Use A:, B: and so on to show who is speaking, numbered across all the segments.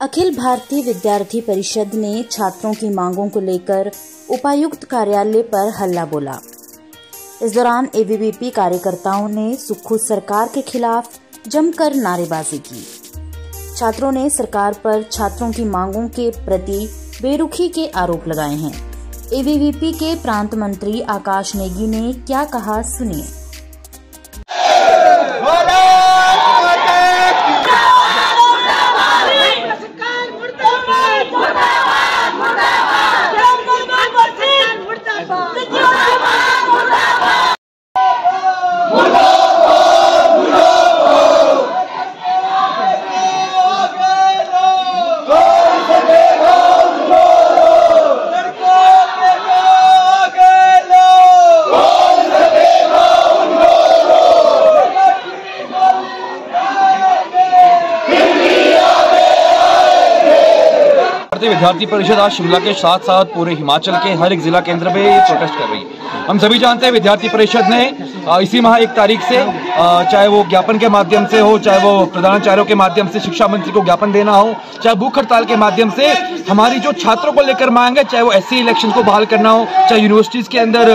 A: अखिल भारतीय विद्यार्थी परिषद ने छात्रों की मांगों को लेकर उपायुक्त कार्यालय पर हल्ला बोला। इस दौरान एबीवीपी कार्यकर्ताओं ने सुखू सरकार के खिलाफ जमकर नारेबाजी की। छात्रों ने सरकार पर छात्रों की मांगों के प्रति बेरुखी के आरोप लगाए हैं। एबीवीपी के प्रांत मंत्री आकाश नेगी ने क्या कहा, सुनिए।
B: भारतीय विद्यार्थी परिषद आज शिमला के साथ साथ पूरे हिमाचल के हर एक जिला केंद्र में प्रोटेस्ट कर रही है। हम सभी जानते हैं विद्यार्थी परिषद ने इसी माह एक तारीख से चाहे वो ज्ञापन के माध्यम से हो, चाहे वो प्रधानाचार्यों के माध्यम से, शिक्षा मंत्री को ज्ञापन देना हो, चाहे भूख हड़ताल के माध्यम से, हमारी जो छात्रों को लेकर मांग है, चाहे वो एस इलेक्शन को बहाल करना हो, चाहे यूनिवर्सिटीज के अंदर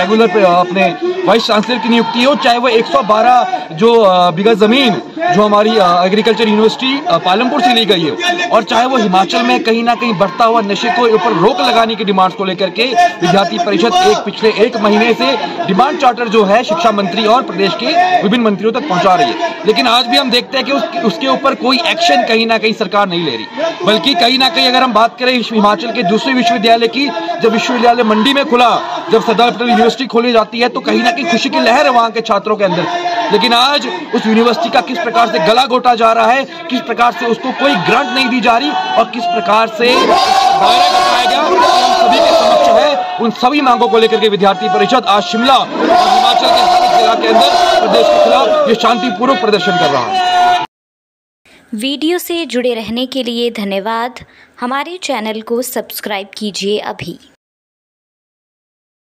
B: रेगुलर अपने वाइस चांसलर की नियुक्ति हो, चाहे वो 112 जो बिगा ज़मीन जो हमारी एग्रीकल्चर यूनिवर्सिटी पालमपुर से ली गई है, और चाहे वो हिमाचल में कहीं ना कहीं बढ़ता हुआ नशे को ऊपर रोक लगाने की डिमांड्स को लेकर के, विद्यार्थी परिषद एक पिछले एक महीने से डिमांड चार्टर जो है शिक्षा मंत्री और प्रदेश के विभिन्न मंत्रियों तक पहुँचा रही है। लेकिन आज भी हम देखते हैं कि उस, उसके ऊपर कोई एक्शन कहीं ना कहीं सरकार नहीं ले रही। बल्कि कहीं ना कहीं अगर हम बात करें हिमाचल के दूसरे विश्वविद्यालय की जब विश्वविद्यालय मंडी में खुला जब सरदार पटेल यूनिवर्सिटी खोली जाती है तो कहीं ना कहीं खुशी की लहर है वहाँ के छात्रों के अंदर लेकिन आज उस यूनिवर्सिटी का किस प्रकार से गला घोटा जा रहा है किस प्रकार से उसको कोई ग्रांट नहीं दी जा रही और किस प्रकार से दायरा बताया गया उन सभी मांगों को लेकर के विद्यार्थी परिषद आज शिमला हिमाचल के हर जिला के अंदर प्रदेश के खिलाफ ये शांतिपूर्वक प्रदर्शन कर रहा है।
A: वीडियो से जुड़े रहने के लिए धन्यवाद। हमारे चैनल को सब्सक्राइब कीजिए अभी।